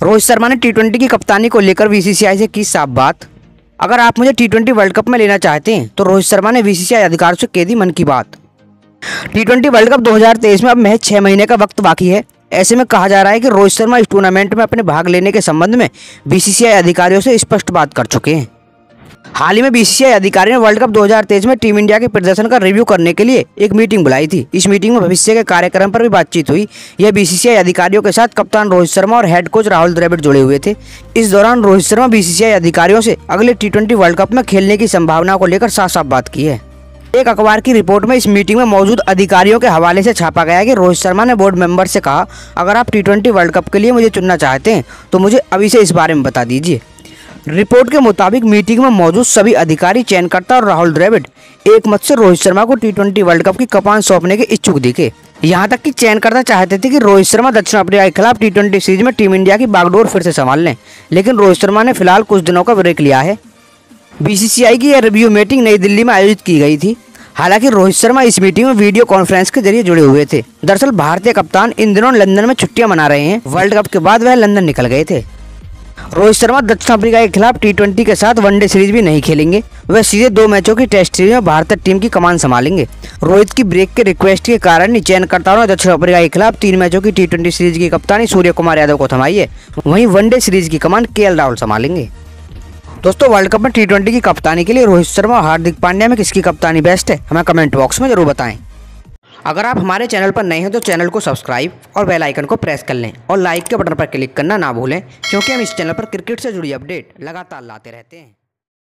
रोहित शर्मा ने टी की कप्तानी को लेकर बीसीसीआई से की साफ़ बात। अगर आप मुझे टी वर्ल्ड कप में लेना चाहते हैं तो रोहित शर्मा ने बीसीसीआई अधिकारियों से कह दी मन की बात। टी वर्ल्ड कप 2023 में अब महज छह महीने का वक्त बाकी है। ऐसे में कहा जा रहा है कि रोहित शर्मा इस टूर्नामेंट में अपने भाग लेने के संबंध में बीसीसीआई अधिकारियों से स्पष्ट बात कर चुके हैं। हाल ही में बीसीसीआई अधिकारियों ने वर्ल्ड कप 2023 में टीम इंडिया के प्रदर्शन का रिव्यू करने के लिए एक मीटिंग बुलाई थी। इस मीटिंग में भविष्य के कार्यक्रम पर भी बातचीत हुई। यह बीसीसीआई अधिकारियों के साथ कप्तान रोहित शर्मा और हेड कोच राहुल द्रविड़ जुड़े हुए थे। इस दौरान रोहित शर्मा बीसीसीआई अधिकारियों से अगले टी वर्ल्ड कप में खेलने की संभावना को लेकर साफ़ साफ़ बात की है। एक अखबार की रिपोर्ट में इस मीटिंग में मौजूद अधिकारियों के हवाले से छापा गया कि रोहित शर्मा ने बोर्ड मेंबर से कहा, अगर आप टी वर्ल्ड कप के लिए मुझे चुनना चाहते हैं तो मुझे अभी से इस बारे में बता दीजिए। रिपोर्ट के मुताबिक मीटिंग में मौजूद सभी अधिकारी, चयनकर्ता और राहुल द्रविड एक मत से रोहित शर्मा को टी वर्ल्ड कप की कपान सौंपने के इच्छुक दिखे। यहाँ तक कि चयनकर्ता चाहते थे कि रोहित शर्मा दक्षिण अफ्रीका के खिलाफ टी सीरीज़ में टीम इंडिया की बागडोर फिर से संभाल लें लेकिन रोहित शर्मा ने फ़िलहाल कुछ दिनों का ब्रेक लिया है। बीसीसीआई की यह रिव्यू मीटिंग नई दिल्ली में आयोजित की गई थी। हालाँकि रोहित शर्मा इस मीटिंग में वीडियो कॉन्फ्रेंस के ज़रिए जुड़े हुए थे। दरअसल भारतीय कप्तान इन दिनों लंदन में छुट्टियाँ मना रहे हैं। वर्ल्ड कप के बाद वह लंदन निकल गए थे। रोहित शर्मा दक्षिण अफ्रीका के खिलाफ टी के साथ वनडे सीरीज़ भी नहीं खेलेंगे। वह सीधे दो मैचों की टेस्ट सीरीज़ में भारतीय टीम की कमान संभालेंगे। रोहित की ब्रेक के रिक्वेस्ट के कारण ही चयनकर्ताओं ने दक्षिण अफ्रीका के खिलाफ तीन मैचों की टी सीरीज़ की कप्तानी सूर्य कुमार यादव को थमाई है। वहीं वनडे सीरीज़ की कमान के राहुल संभालेंगे। दोस्तों वर्ल्ड कप में टी की कप्तानी के लिए रोहित शर्मा और हार्दिक पांड्या में किसकी कप्तानी बेस्ट है? हमें कमेंट बॉक्स में ज़रूर बताएँ। अगर आप हमारे चैनल पर नए हैं तो चैनल को सब्सक्राइब और बेल आइकन को प्रेस कर लें और लाइक के बटन पर क्लिक करना ना भूलें, क्योंकि हम इस चैनल पर क्रिकेट से जुड़ी अपडेट लगातार लाते रहते हैं।